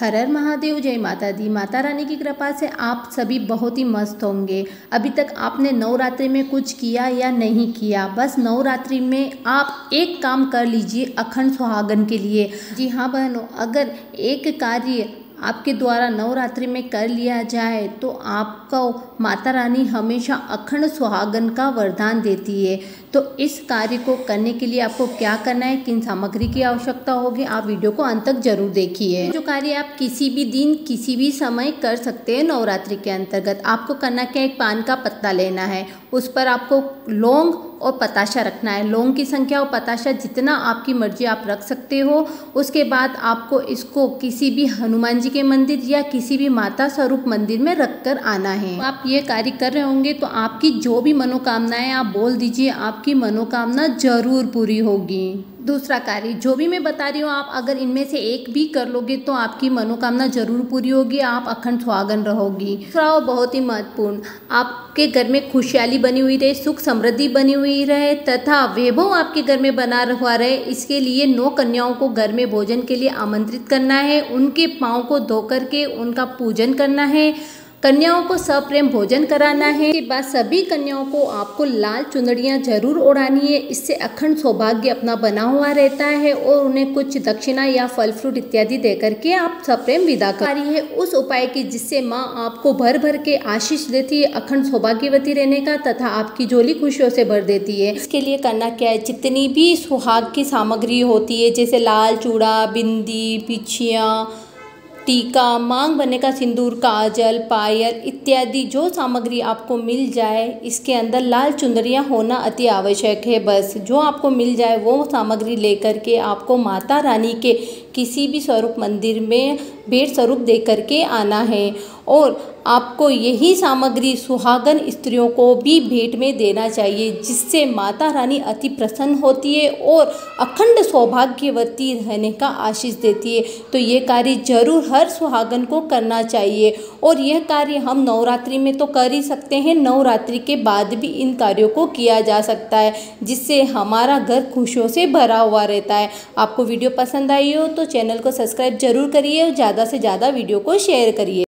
हर हर महादेव, जय माता दी माता रानी की कृपा से आप सभी बहुत ही मस्त होंगे। अभी तक आपने नवरात्रि में कुछ किया या नहीं किया? बस नवरात्रि में आप एक काम कर लीजिए, अखंड सुहागन के लिए। जी हाँ बहनों, अगर एक कार्य आपके द्वारा नवरात्रि में कर लिया जाए तो आपको माता रानी हमेशा अखंड सुहागन का वरदान देती है। तो इस कार्य को करने के लिए आपको क्या करना है, किन सामग्री की आवश्यकता होगी, आप वीडियो को अंत तक ज़रूर देखिए। जो कार्य आप किसी भी दिन, किसी भी समय कर सकते हैं नवरात्रि के अंतर्गत, आपको करना क्या एक पान का पत्ता लेना है। उस पर आपको लौंग और पताशा रखना है। लौंग की संख्या और पताशा जितना आपकी मर्ज़ी आप रख सकते हो। उसके बाद आपको इसको किसी भी हनुमान जी के मंदिर या किसी भी माता स्वरूप मंदिर में रख कर आना है। आप ये कार्य कर रहे होंगे तो आपकी जो भी मनोकामनाएँ आप बोल दीजिए, आपकी मनोकामना ज़रूर पूरी होगी। दूसरा कार्य, जो भी मैं बता रही हूँ, आप अगर इनमें से एक भी कर लोगे तो आपकी मनोकामना ज़रूर पूरी होगी, आप अखंड सुहागन रहोगी। दूसरा और बहुत ही महत्वपूर्ण, आपके घर में खुशहाली बनी हुई रहे, सुख समृद्धि बनी हुई रहे, तथा वैभव आपके घर में बना हुआ रहे, इसके लिए नौ कन्याओं को घर में भोजन के लिए आमंत्रित करना है, उनके पाँव को धो करके उनका पूजन करना है कन्याओं को सप्रेम भोजन कराना है। इसके बाद सभी कन्याओं को आपको लाल चुनरियाँ ज़रूर ओढ़ानी है। इससे अखंड सौभाग्य अपना बना हुआ रहता है और उन्हें कुछ दक्षिणा या फल फ्रूट इत्यादि दे करके आप सप्रेम विदा कर है। उस उपाय की जिससे माँ आपको भर भर के आशीष देती है, अखंड सौभाग्यवती रहने का तथा आपकी जोली खुशियों से भर देती है। इसके लिए करना क्या है? जितनी भी सुहाग की सामग्री होती है, जैसे लाल चूड़ा, बिंदी, पिछिया टीका, मांग बने का सिंदूर, काजल, पायल इत्यादि जो सामग्री आपको मिल जाए, इसके अंदर लाल चुंदरियाँ होना अति आवश्यक है। बस जो आपको मिल जाए, वो सामग्री लेकर के आपको माता रानी के किसी भी स्वरूप मंदिर में भेंट स्वरूप दे करके आना है। और आपको यही सामग्री सुहागन स्त्रियों को भी भेंट में देना चाहिए, जिससे माता रानी अति प्रसन्न होती है और अखंड सौभाग्यवती रहने का आशीष देती है। तो ये कार्य ज़रूर हर सुहागन को करना चाहिए और यह कार्य हम नवरात्रि में तो कर ही सकते हैं, नवरात्रि के बाद भी इन कार्यों को किया जा सकता है, जिससे हमारा घर खुशियों से भरा हुआ रहता है। आपको वीडियो पसंद आई हो तो चैनल को सब्सक्राइब ज़रूर करिए और ज़्यादा से ज़्यादा वीडियो को शेयर करिए।